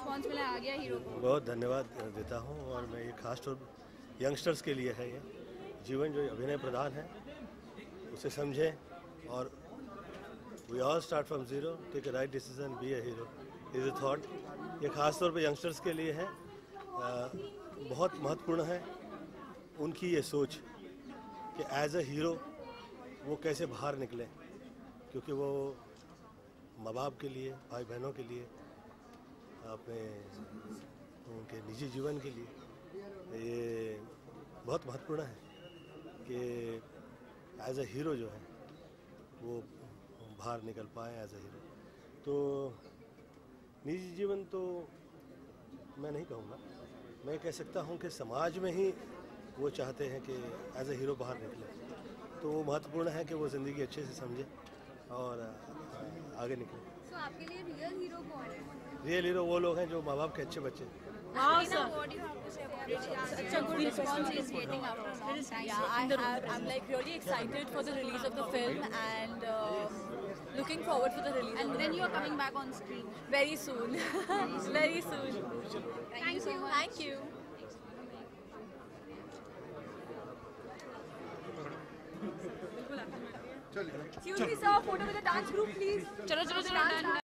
Response मिला आ गया hero को। बहुत धन्यवाद देता हूँ और मैं ये खास तौर यंगस्टर्स के लिए है ये। जीवन जो अभिनय प्रधान है उसे समझें और we all start from zero take a right decision be a hero is a thought ये खास तौर पे यंगस्टर्स के लिए है। आ, बहुत महत्वपूर्ण है उनकी ये सोच कि एज अ हीरो वो कैसे बाहर निकले क्योंकि वो माँ बाप के लिए भाई बहनों के लिए अपने उनके निजी जीवन के लिए। ये बहुत महत्वपूर्ण है कि एज अ हीरो जो है, वो बाहर निकल पाए एज अ हीरो तो निजी जीवन तो मैं नहीं कहूँगा। मैं कह सकता हूँ कि समाज में ही वो चाहते हैं कि एज अ हीरो बाहर निकले। तो वो महत्वपूर्ण है कि वो ज़िंदगी अच्छे से समझे और आगे निकले। सो आपके लिए रियल हीरो कौन है? रियल हीरो वो लोग हैं जो माँ बाप के अच्छे बच्चे हैं Wow, sir. what do you have to say about it? Such a good response is getting after a long time. Yeah, I have, I'm like really excited for the release of the film and uh, looking forward for the release. And then you are coming back on screen. very soon, very soon. Thank Thank you so much. Thank you. Excuse me, sir. Photo with the dance group, please. चलो चलो चलो done, done.